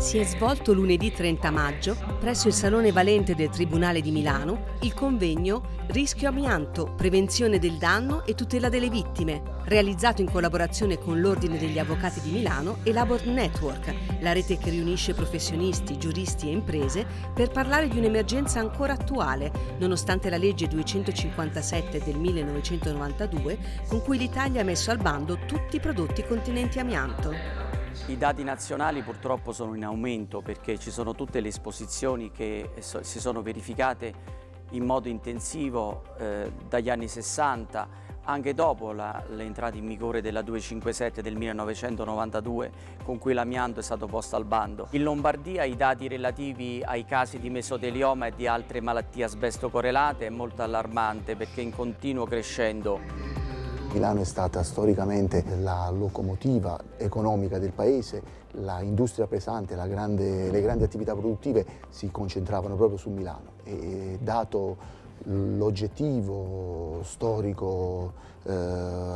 Si è svolto lunedì 30 maggio, presso il Salone Valente del Tribunale di Milano, il convegno Rischio amianto, prevenzione del danno e tutela delle vittime, realizzato in collaborazione con l'Ordine degli Avvocati di Milano e Labor Network, la rete che riunisce professionisti, giuristi e imprese per parlare di un'emergenza ancora attuale, nonostante la legge 257 del 1992 con cui l'Italia ha messo al bando tutti i prodotti contenenti amianto. I dati nazionali purtroppo sono in aumento perché ci sono tutte le esposizioni che si sono verificate in modo intensivo eh, dagli anni 60 anche dopo l'entrata in vigore della 257 del 1992 con cui l'amianto è stato posto al bando. In Lombardia i dati relativi ai casi di mesotelioma e di altre malattie asbesto correlate è molto allarmante perché è in continuo crescendo. Milano è stata storicamente la locomotiva economica del paese, l'industria pesante, grande, le grandi attività produttive si concentravano proprio su Milano. E dato l'oggettivo storico eh,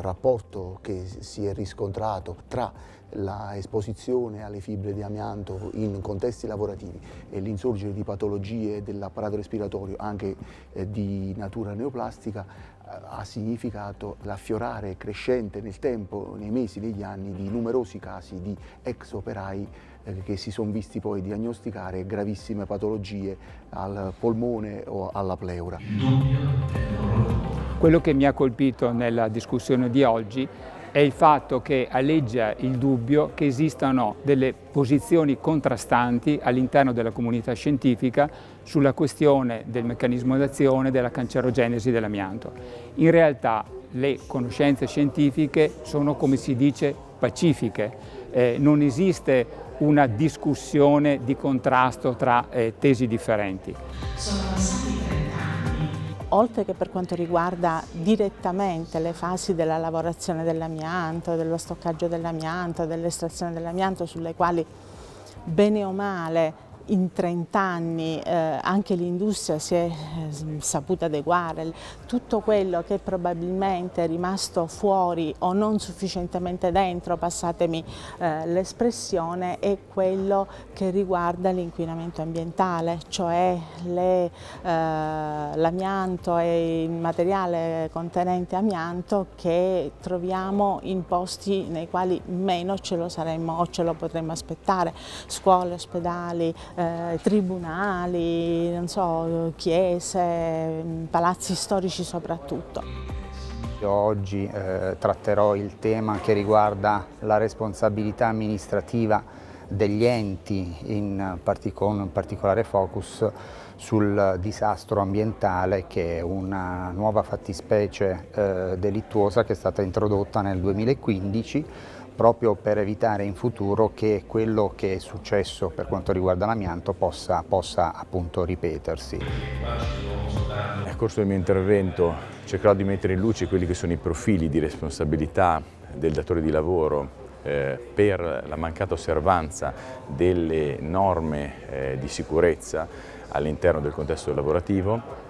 rapporto che si è riscontrato tra la esposizione alle fibre di amianto in contesti lavorativi e l'insorgere di patologie dell'apparato respiratorio anche eh, di natura neoplastica eh, ha significato l'affiorare crescente nel tempo, nei mesi, negli anni, di numerosi casi di ex operai eh, che si sono visti poi diagnosticare gravissime patologie al polmone o alla pleura. Quello che mi ha colpito nella discussione di oggi è il fatto che alleggia il dubbio che esistano delle posizioni contrastanti all'interno della comunità scientifica sulla questione del meccanismo d'azione della cancerogenesi dell'amianto. In realtà le conoscenze scientifiche sono, come si dice, pacifiche. Eh, non esiste una discussione di contrasto tra eh, tesi differenti. Oltre che per quanto riguarda direttamente le fasi della lavorazione dell'amianto, dello stoccaggio dell'amianto, dell'estrazione dell'amianto sulle quali bene o male in 30 anni eh, anche l'industria si è eh, saputa adeguare, tutto quello che probabilmente è rimasto fuori o non sufficientemente dentro, passatemi eh, l'espressione, è quello che riguarda l'inquinamento ambientale, cioè eh, l'amianto e il materiale contenente amianto che troviamo in posti nei quali meno ce lo saremmo o ce lo potremmo aspettare, scuole, ospedali, eh, tribunali, so, chiese, palazzi storici soprattutto. Oggi eh, tratterò il tema che riguarda la responsabilità amministrativa degli enti, in con un particolare focus sul disastro ambientale che è una nuova fattispecie eh, delittuosa che è stata introdotta nel 2015 proprio per evitare in futuro che quello che è successo per quanto riguarda l'amianto possa, possa appunto ripetersi. Nel corso del mio intervento cercherò di mettere in luce quelli che sono i profili di responsabilità del datore di lavoro eh, per la mancata osservanza delle norme eh, di sicurezza all'interno del contesto lavorativo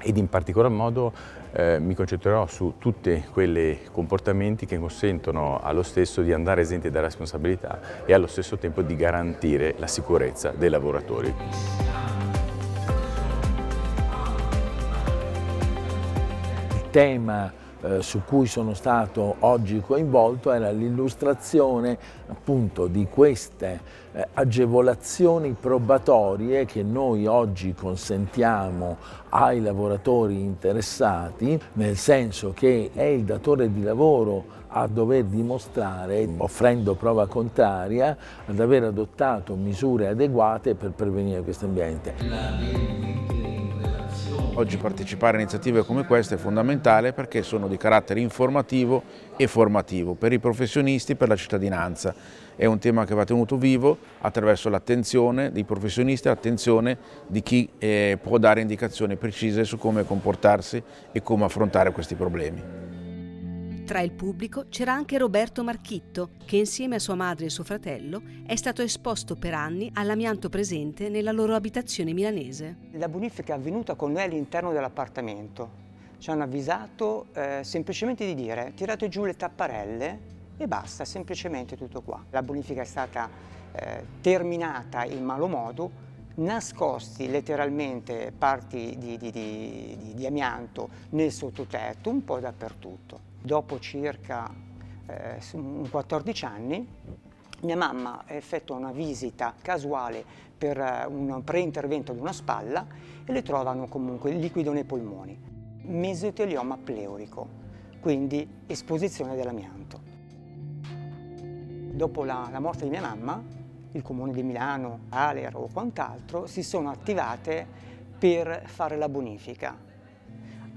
ed in particolar modo eh, mi concentrerò su tutti quei comportamenti che consentono allo stesso di andare esenti da responsabilità e allo stesso tempo di garantire la sicurezza dei lavoratori. Il tema eh, su cui sono stato oggi coinvolto era l'illustrazione appunto di queste eh, agevolazioni probatorie che noi oggi consentiamo ai lavoratori interessati, nel senso che è il datore di lavoro a dover dimostrare, offrendo prova contraria, ad aver adottato misure adeguate per prevenire questo ambiente. Oggi partecipare a iniziative come queste è fondamentale perché sono di carattere informativo e formativo per i professionisti e per la cittadinanza. È un tema che va tenuto vivo attraverso l'attenzione dei professionisti e l'attenzione di chi eh, può dare indicazioni precise su come comportarsi e come affrontare questi problemi. Tra il pubblico c'era anche Roberto Marchitto, che insieme a sua madre e suo fratello è stato esposto per anni all'amianto presente nella loro abitazione milanese. La bonifica è avvenuta con noi all'interno dell'appartamento. Ci hanno avvisato eh, semplicemente di dire tirate giù le tapparelle e basta, semplicemente tutto qua. La bonifica è stata eh, terminata in malo modo, nascosti letteralmente parti di, di, di, di, amianto nel sottotetto, un po' dappertutto. Dopo circa eh, 14 anni mia mamma effettua una visita casuale per eh, un preintervento di una spalla e le trovano comunque liquido nei polmoni. Mesotelioma pleurico, quindi esposizione dell'amianto. Dopo la, la morte di mia mamma, il Comune di Milano, Aler o quant'altro si sono attivate per fare la bonifica,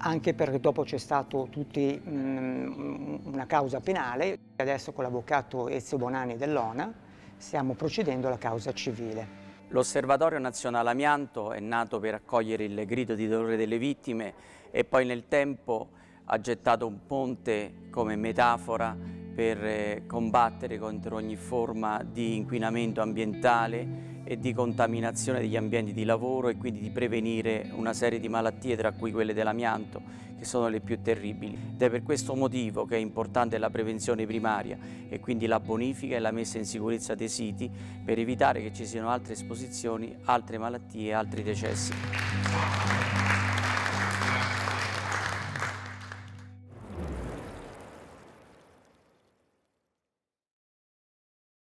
anche perché dopo c'è stata mm, una causa penale, adesso con l'avvocato Ezio Bonani dell'ONA stiamo procedendo alla causa civile. L'Osservatorio Nazionale Amianto è nato per accogliere il grido di dolore delle vittime e poi nel tempo ha gettato un ponte come metafora per eh, combattere contro ogni forma di inquinamento ambientale e di contaminazione degli ambienti di lavoro e quindi di prevenire una serie di malattie tra cui quelle dell'amianto che sono le più terribili ed è per questo motivo che è importante la prevenzione primaria e quindi la bonifica e la messa in sicurezza dei siti per evitare che ci siano altre esposizioni, altre malattie e altri decessi.